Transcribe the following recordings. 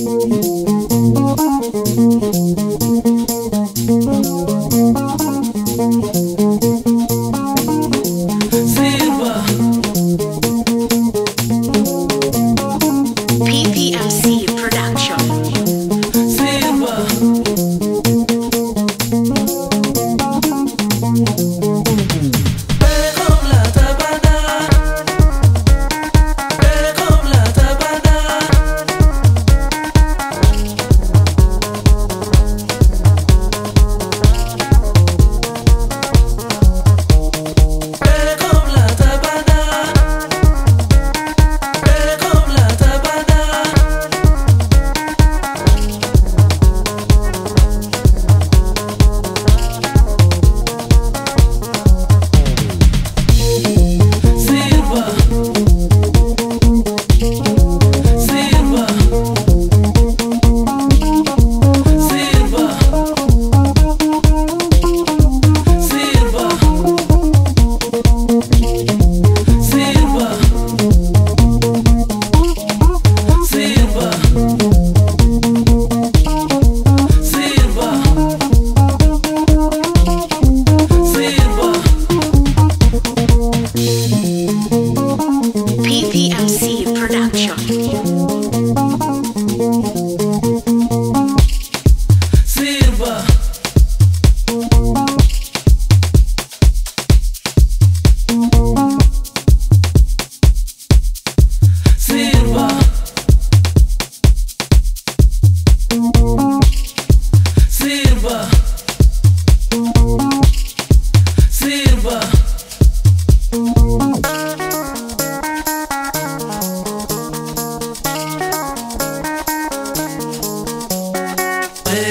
Música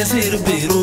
é zero, beiro